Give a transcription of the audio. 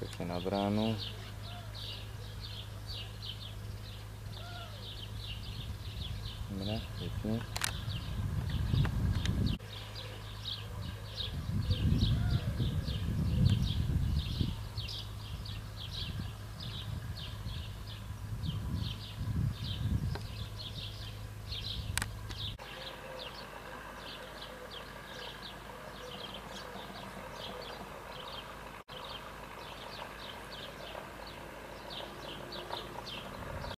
pekne na bránu. Dobre, pekne.